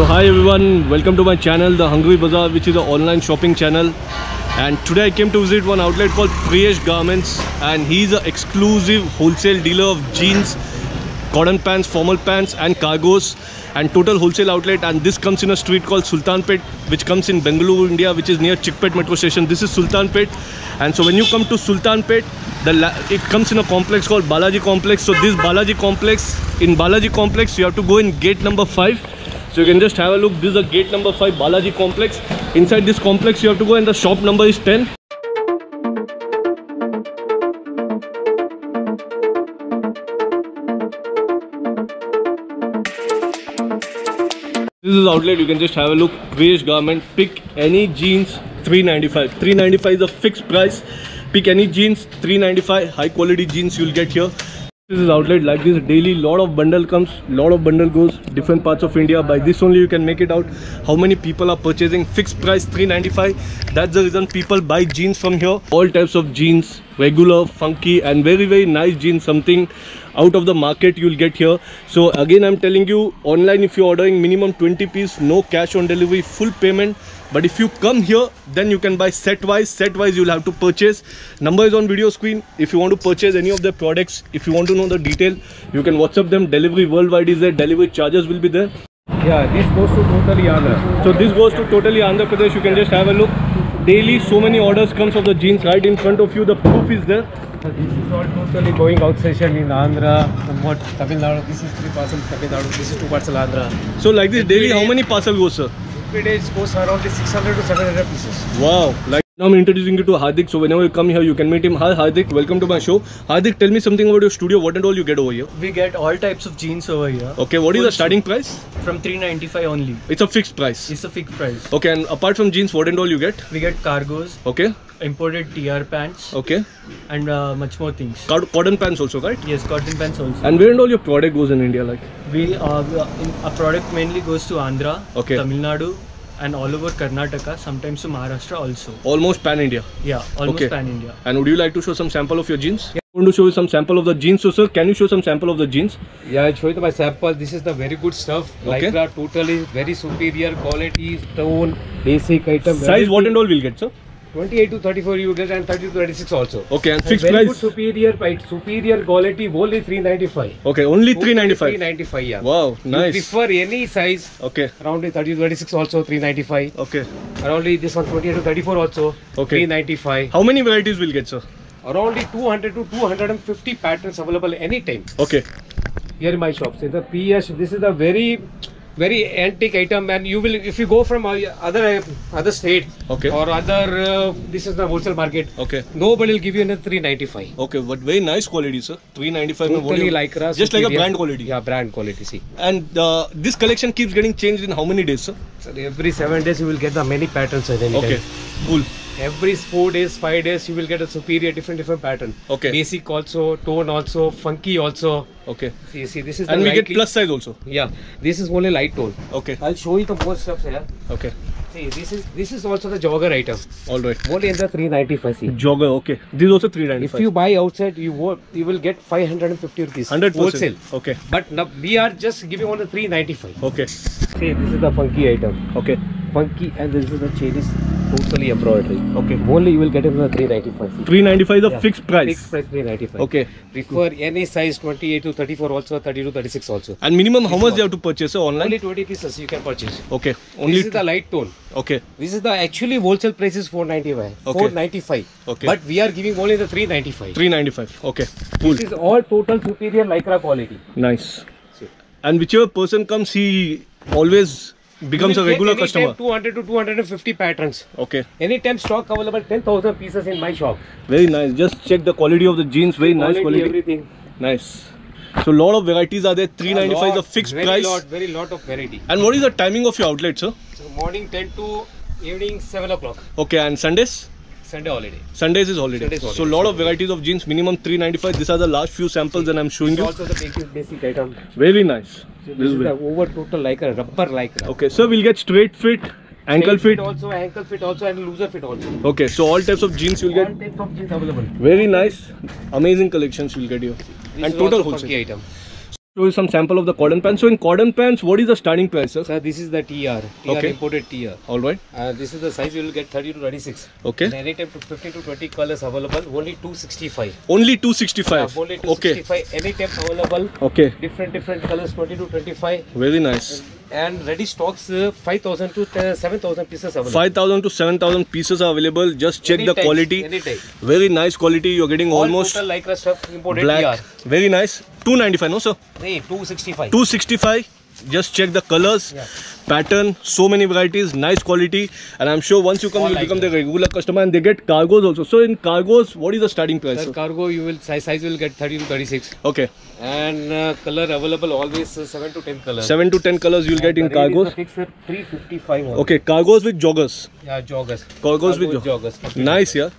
So hi everyone, welcome to my channel, The Hungry Bazaar, which is an online shopping channel. And today I came to visit one outlet called Preeyash Garments, and he's an exclusive wholesale dealer of jeans, cotton pants, formal pants, and cargos, and total wholesale outlet. And this comes in a street called Sultanpet, which comes in Bengaluru, India, which is near Chickpet metro station. This is Sultanpet, and so when you come to Sultanpet, it comes in a complex called Balaji Complex. So this Balaji Complex, in Balaji Complex, you have to go in gate number five. So you can just have a look. This is a gate number 5 Balaji complex. Inside this complex you have to go and the shop number is 10. This is outlet you can just have a look. Preeyash garment. Pick any jeans 395. 395 is a fixed price. Pick any jeans 395. High quality jeans you'll get here. This is outlet like this. Daily lot of bundle comes lot of bundle goes different parts of India. By this only you can make it out how many people are purchasing fixed price 395 that's the reason people buy jeans from here. All types of jeans regular funky and very very nice jeans something out of the market you'll get here. So again i'm telling you online if you're ordering minimum 20 piece no cash on delivery full payment but if you come here then you can buy set wise. Set wise you'll have to purchase. Number is on video screen. If you want to purchase any of their products if you want to know the detail you can whatsapp them. Delivery worldwide is there. Delivery charges will be there. Yeah, this goes to totally Andhra. so this goes to totally andhra pradesh. You can just have a look. Daily so many orders comes of the jeans right in front of you. The proof is there. This is all totally going out session in Andhra, somewhat Tamil Nadu. This is three parcels Tamil Nadu. This is two parcels Andhra. so like this daily how many parcel goes sir Every day it goes around 600 to 700 pieces. Wow. Like now I'm introducing you to Hardik. So whenever you come here, you can meet him. Hi Hardik, welcome to my show. Hardik, tell me something about your studio. What and all you get over here? We get all types of jeans over here. Okay, what is the starting price? From 395 only. It's a fixed price. It's a fixed price. Okay, and apart from jeans, what and all you get? We get cargos, Okay, imported TR pants, okay. and uh, much more things. Cotton pants also, right? Yes, cotton pants also. And where and all your product goes in India, like? we uh, we in, our product mainly goes to Andhra, Okay. Tamil Nadu, and all over Karnataka. Sometimes to Maharashtra also. Almost pan India. Yeah, almost Okay. pan India. And would you like to show some sample of your jeans? Yeah. I'm going to show you some sample of the jeans. So sir, can you show some sample of the jeans? Yeah, I'll show you my sample. This is the very good stuff. Okay. Lycra, totally very superior quality, tone, basic item. Size what and all will get, sir? 28 to 34 you get and 30 to 36 also. Okay, and And fixed very good price? superior, right? Superior quality, only 395. Okay, only 395. 395, yeah. Wow, nice. You prefer any size, Okay, around 30 to 26 also 395. okay. Around this one 28 to 34 also Okay. 395. How many varieties will get, sir? Around the 200 to 250 patterns available anytime Okay. here in my shops. In the PS, this is a very very antique item and you will if you go from other other state Okay. or other uh, this is the wholesale market Okay. nobody will give you another 395 Okay, but very nice quality, sir. 395 mein what totally lycra Just like a brand quality. yeah brand quality see And uh, this collection keeps getting changed in how many days, sir? so every seven days you will get the many patterns at any Okay, time. cool. Every four days five days you will get a superior different different pattern Okay. basic also tone also funky also Okay. see see this is And we get plus size also. yeah this is only light tone Okay. i'll show you the more stuff here Okay. See, this is this is also the jogger item. All right. Only in the 395 see. Jogger. Okay. This is also 395. If you buy outside, you wo- you will get 550 rupees. 100 wholesale. Okay. But now we are just giving on the 395. Okay. See, this is the funky item. Okay. Funky, and this is the chain is totally embroidery. Okay. Only you will get it on the 395. 395 is a Yeah. fixed price. Fixed price 395. Okay. Prefer any size 28 to 34 also, 30 to 36 also. And minimum how much is they have to purchase, sir, online? Only 20 pieces you can purchase. Okay. Only Only. this is the light tone. Okay. This is the actually wholesale price is 495. Okay. 495. Okay. But we are giving only the 395. 395. Okay. Cool. This is all total superior lycra quality. Nice. See. And whichever person comes, he always becomes a You will get regular customer. 200 to 250 patterns. Okay. Anytime stock available 10,000 pieces in my shop. Very nice. Just check the quality of the jeans. Very nice quality. Everything. Nice. So a lot of varieties are there. 395 is a lot, fixed very price. Lot, very lot of variety. And what is the timing of your outlet, sir? So morning 10 to evening 7 o'clock. Okay, and Sundays? Sunday holiday. Sundays is holiday. Sundays holiday. So lot of varieties of jeans, minimum 395. These are the last few samples and I'm showing you. also the basic, basic item. Very nice. So This this is the over total lycra, rubber lycra. Okay, so we'll get straight fit, ankle Straight fit. also, ankle fit also, and looser fit also. Okay, so all types of jeans you'll All get. types of jeans available. Very nice, amazing collections you'll get here. This And is total also wholesale. funky item. Show you some sample of the cotton pants. So in cotton pants, what is the starting price, sir? Sir, this is the TR. TR Okay. imported TR. All right. Uh, this is the size you will get 30 to 36. Okay. And any type of 15 to 20 colors available. Only 265. Only Yeah, 265. only okay. 265. Any type available. Okay. Different different colors 20 to 25. Very nice. And ready stocks uh, 5,000 to uh, 7,000 pieces available. 5,000 to 7,000 pieces are available. Just check Any the types, quality. Any type. Very nice quality. You're getting All almost total lycra stuff imported black. TR. Very nice. 295, no sir? Nee, 265. 265. Just check the colors, Yeah. pattern, so many varieties, nice quality. And I'm sure once you come, All you'll like become the regular customer and they get cargos also. So in cargos, what is the starting price? Sir, cargo you will size, size will get 30 to 36. Okay. And uh, color available always uh, 7 to 10 colors. 7 to 10 colors you'll get in The rate is cargos. fixed 355 only. Okay, cargos with joggers. Yeah, joggers. Cargos with Cargo joggers. joggers. Nice, yeah.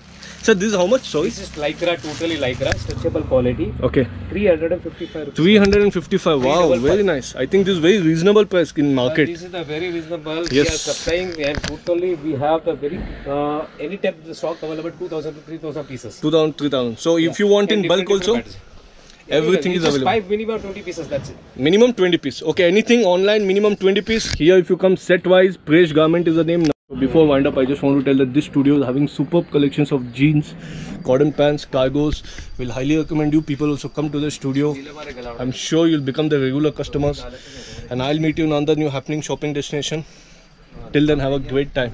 Sir, this is how much? Sorry. This is lycra, totally lycra, stretchable quality. Okay. 355 rupees. 355. Wow, 355. very nice. I think this is very reasonable price in Uh, market. this is a very reasonable. Yes. We are supplying and totally we have the very uh, any type of the stock available 2000 to 3000 pieces. 2000, 3000. So if you want And in bulk also, patterns. everything is available. Five minimum 20 pieces. That's it. minimum 20 piece. Okay, anything online, minimum 20 piece. Here, if you come set wise, Presh Garment is the name. Before wind up, I just want to tell that this studio is having superb collections of jeans, cotton pants, cargos. Will highly recommend you. People also come to the studio. I'm sure you'll become the regular customers. And I'll meet you in another new happening shopping destination. Till then, have a great time.